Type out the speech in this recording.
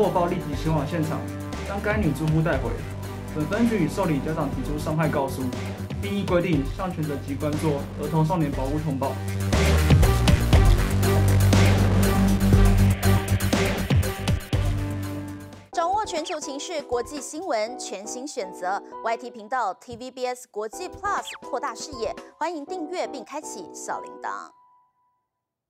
获报立即前往现场，将该女住户带回。本分局已受理家长提出伤害告诉，并依规定向全责机关做儿童少年保护通报。掌握全球情势，国际新闻全新选择 YT 频道 TVBS 国际 Plus 扩大视野，欢迎订阅并开启小铃铛。